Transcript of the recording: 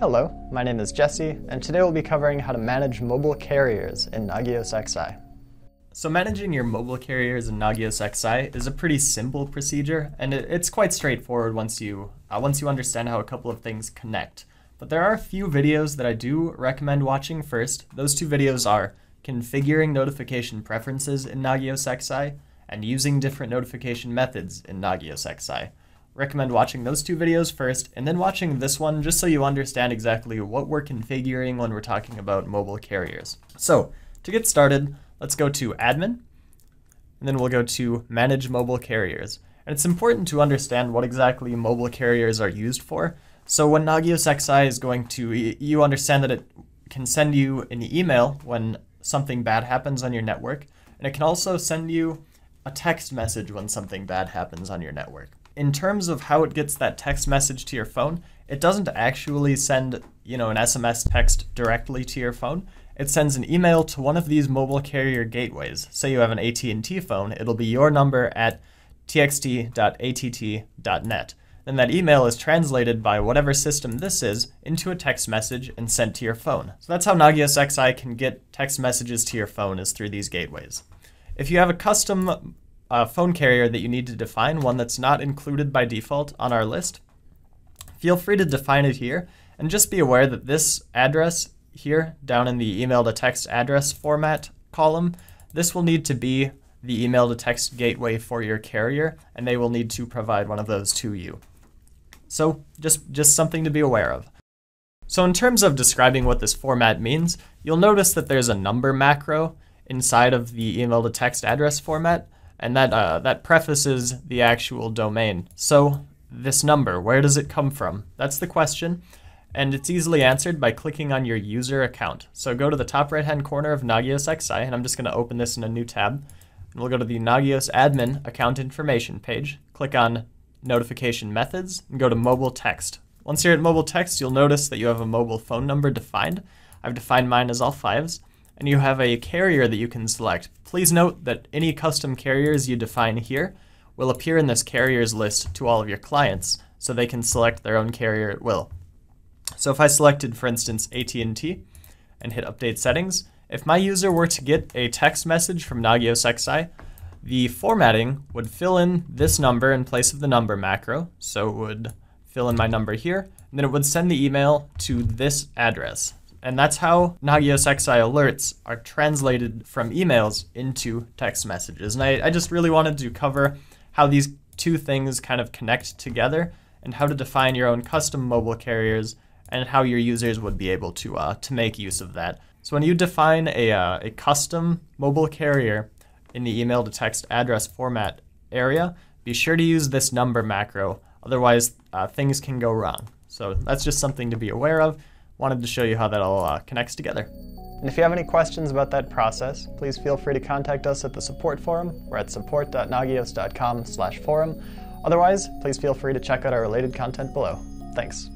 Hello, my name is Jesse, and today we'll be covering how to manage mobile carriers in Nagios XI. So managing your mobile carriers in Nagios XI is a pretty simple procedure, and it's quite straightforward once you, uh, once you understand how a couple of things connect. But there are a few videos that I do recommend watching first. Those two videos are configuring notification preferences in Nagios XI and using different notification methods in Nagios XI recommend watching those two videos first and then watching this one just so you understand exactly what we're configuring when we're talking about mobile carriers. So to get started, let's go to admin and then we'll go to manage mobile carriers. And it's important to understand what exactly mobile carriers are used for. So when Nagios XI is going to, you understand that it can send you an email when something bad happens on your network, and it can also send you a text message when something bad happens on your network in terms of how it gets that text message to your phone, it doesn't actually send, you know, an SMS text directly to your phone. It sends an email to one of these mobile carrier gateways. Say you have an AT&T phone, it'll be your number at txt.att.net. Then that email is translated by whatever system this is into a text message and sent to your phone. So that's how Nagios XI can get text messages to your phone is through these gateways. If you have a custom a phone carrier that you need to define, one that's not included by default on our list, feel free to define it here and just be aware that this address here down in the email to text address format column, this will need to be the email to text gateway for your carrier and they will need to provide one of those to you. So just, just something to be aware of. So in terms of describing what this format means, you'll notice that there's a number macro inside of the email to text address format and that uh, that prefaces the actual domain. So this number, where does it come from? That's the question, and it's easily answered by clicking on your user account. So go to the top right-hand corner of Nagios XI, and I'm just going to open this in a new tab. And we'll go to the Nagios admin account information page, click on notification methods, and go to mobile text. Once you're at mobile text, you'll notice that you have a mobile phone number defined. I've defined mine as all fives and you have a carrier that you can select. Please note that any custom carriers you define here will appear in this carriers list to all of your clients, so they can select their own carrier at will. So if I selected, for instance, AT&T and hit update settings, if my user were to get a text message from Nagios XI, the formatting would fill in this number in place of the number macro. So it would fill in my number here, and then it would send the email to this address. And that's how Nagios XI alerts are translated from emails into text messages. And I, I just really wanted to cover how these two things kind of connect together and how to define your own custom mobile carriers and how your users would be able to, uh, to make use of that. So when you define a, uh, a custom mobile carrier in the email to text address format area, be sure to use this number macro, otherwise uh, things can go wrong. So that's just something to be aware of wanted to show you how that all uh, connects together. And if you have any questions about that process, please feel free to contact us at the support forum. We're at support.nagios.com slash forum. Otherwise, please feel free to check out our related content below. Thanks.